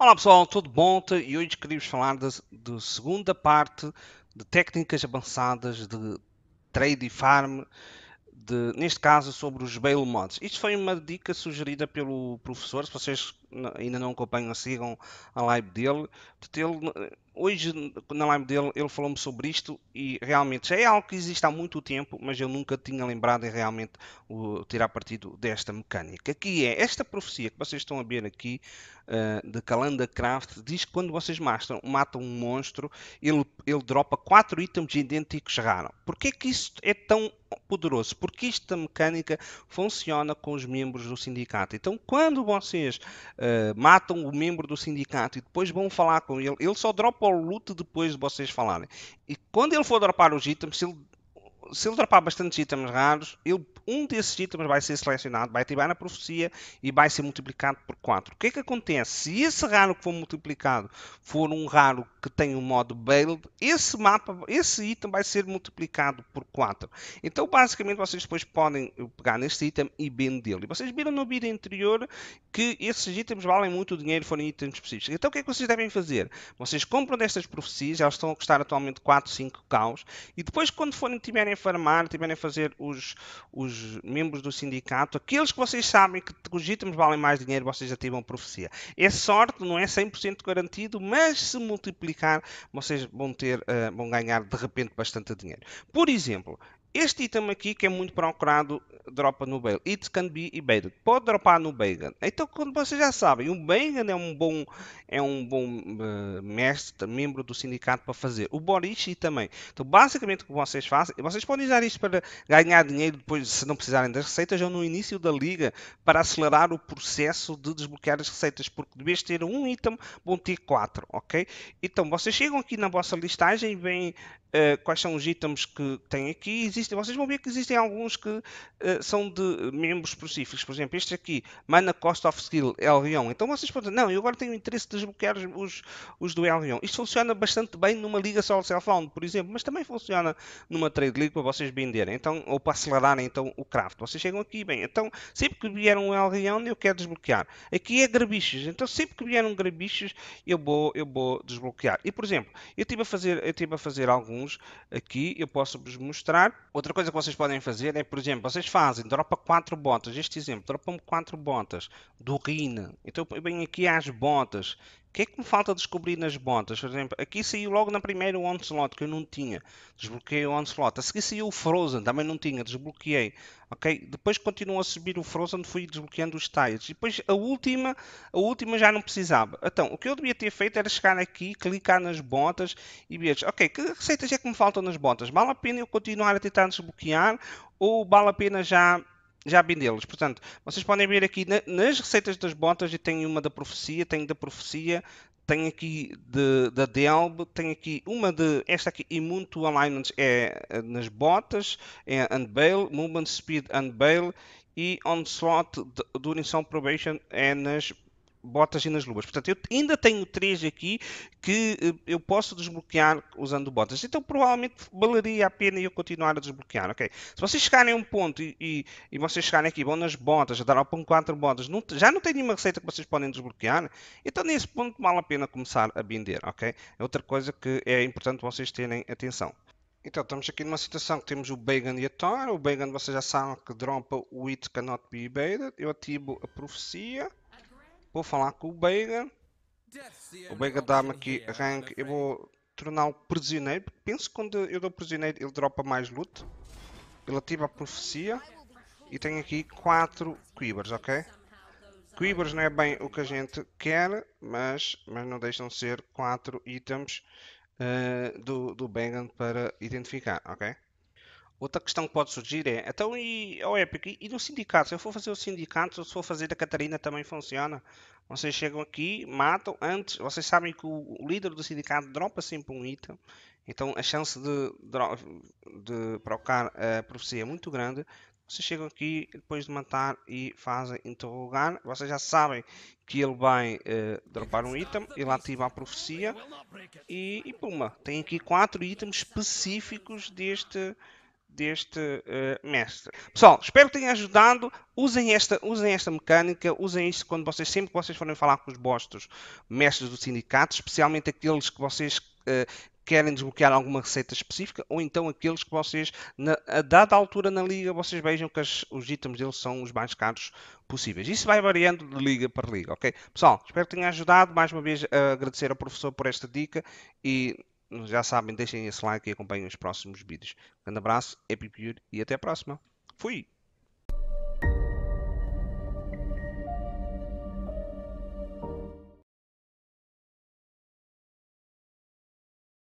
Olá pessoal, tudo bom? E hoje queria-vos falar da, segunda parte de técnicas avançadas de trade e farm, de, neste caso sobre os bail mods. Isto foi uma dica sugerida pelo professor, se vocês ainda não acompanham, sigam a live dele. Ele, hoje, na live dele, ele falou-me sobre isto e realmente já é algo que existe há muito tempo, mas eu nunca tinha lembrado em realmente o, tirar partido desta mecânica. Que é esta profecia que vocês estão a ver aqui uh, de Calanda Craft, diz que quando vocês matam, matam um monstro, ele, ele dropa 4 itens idênticos raros. Porquê que isso é tão poderoso? Porque esta mecânica funciona com os membros do sindicato. Então, quando vocês uh, matam o membro do sindicato e depois vão falar com ele, ele só dropa o loot depois de vocês falarem. E quando ele for dropar os itens, se ele, se ele dropar bastantes itens raros, ele um desses itens vai ser selecionado, vai ativar na profecia e vai ser multiplicado por 4. O que é que acontece? Se esse raro que for multiplicado for um raro que tem um modo build, esse mapa, esse item vai ser multiplicado por 4. Então, basicamente, vocês depois podem pegar neste item e vendê-lo. E vocês viram no vídeo anterior que esses itens valem muito dinheiro, forem itens específicos. Então, o que é que vocês devem fazer? Vocês compram destas profecias, elas estão a custar atualmente 4, 5 caos, e depois, quando forem tiverem a farmar, tiverem a fazer os, os membros do sindicato, aqueles que vocês sabem que os itens valem mais dinheiro, vocês ativam profecia. É sorte, não é 100% garantido, mas se multiplicar, vocês vão ter, uh, vão ganhar de repente bastante dinheiro. Por exemplo, este item aqui, que é muito procurado, dropa no Bail. It can be evaded. Pode dropar no Bagan. Então, quando vocês já sabem, o Bagan é um bom, é um bom uh, mestre, membro do sindicato para fazer. O Borishi também. Então, basicamente, o que vocês fazem, vocês podem usar isto para ganhar dinheiro depois, se não precisarem das receitas, ou no início da liga, para acelerar o processo de desbloquear as receitas, porque de vez de ter um item, vão ter quatro, ok? Então, vocês chegam aqui na vossa listagem e veem uh, quais são os itens que têm aqui. Existem, vocês vão ver que existem alguns que uh, são de membros específicos. Por exemplo, este aqui, Mana Cost of Skill, Elrion. Então vocês podem não, eu agora tenho interesse de desbloquear os, os do Elrion. Isto funciona bastante bem numa liga só self-found, por exemplo, mas também funciona numa trade league para vocês venderem, então, ou para acelerarem então, o craft. Vocês chegam aqui, bem, então, sempre que vier um Elrion, eu quero desbloquear. Aqui é grabichos, então sempre que vier um eu vou, eu vou desbloquear. E, por exemplo, eu estive a fazer, eu estive a fazer alguns aqui, eu posso vos mostrar. Outra coisa que vocês podem fazer é, por exemplo, vocês fazem, dropa 4 botas. Este exemplo, dropa-me 4 botas do Rina. Então eu venho aqui às botas. Que é que me falta descobrir nas botas? Por exemplo, aqui saiu logo na primeira o Onslaught, que eu não tinha. Desbloqueei o Onslaught. A seguir saiu o Frozen, também não tinha. Desbloqueei. Ok? Depois continuou a subir o Frozen, fui desbloqueando os tiles. Depois a última, a última já não precisava. Então, o que eu devia ter feito era chegar aqui, clicar nas botas e ver, ok, que receitas é que me faltam nas botas? Vale a pena eu continuar a tentar desbloquear ou vale a pena já já vendê-los. Portanto, vocês podem ver aqui na, nas receitas das botas, eu tenho uma da profecia, tenho da profecia, tenho aqui de, da Delb, tenho aqui uma de, esta aqui, Immune to Alignments, é, é nas botas, é Unveil, Movement Speed Unveil, e Onslaught During Some Probation é nas botas e nas luvas. Portanto, eu ainda tenho três aqui que eh, eu posso desbloquear usando botas. Então, provavelmente valeria a pena eu continuar a desbloquear, ok? Se vocês chegarem a um ponto e, e, e vocês chegarem aqui, vão nas botas, dar para quatro botas, não, já não tem nenhuma receita que vocês podem desbloquear, então nesse ponto vale a pena começar a vender, ok? É outra coisa que é importante vocês terem atenção. Então, estamos aqui numa situação que temos o Bagan e a Thor. O Bagan, vocês já sabem que dropa o It Cannot Be Evaded. Eu ativo a profecia. Vou falar com o Beiga. O Beiga dá-me aqui rank. Eu vou torná-lo prisioneiro. Penso que quando eu dou prisioneiro ele dropa mais loot. Ele ativa a profecia. E tem aqui 4 quivers, ok? Quivers não é bem o que a gente quer, mas, mas não deixam de ser 4 itens uh, do, do Bagan para identificar, ok? Outra questão que pode surgir é, então e ao Epic, e no sindicato? Se eu for fazer o sindicato, se for fazer da Catarina também funciona? Vocês chegam aqui, matam, antes, vocês sabem que o, líder do sindicato dropa sempre um item, então a chance de, de procar a profecia é muito grande. Vocês chegam aqui, depois de matar e fazem interrogar, vocês já sabem que ele vai uh, dropar um item, ele ativa a profecia e, e puma, tem aqui quatro itens específicos deste deste uh, mestre. Pessoal, espero que tenha ajudado. Usem esta, usem esta mecânica, usem isto quando vocês, sempre que vocês forem falar com os bostos mestres do sindicato, especialmente aqueles que vocês uh, querem desbloquear alguma receita específica, ou então aqueles que vocês, na, a dada altura na liga, vocês vejam que as, os itens deles são os mais caros possíveis. Isso vai variando de liga para liga, ok? Pessoal, espero que tenha ajudado. Mais uma vez, agradecer ao professor por esta dica e já sabem, deixem esse like e acompanhem os próximos vídeos. Um grande abraço, Happy Pure e até a próxima. Fui!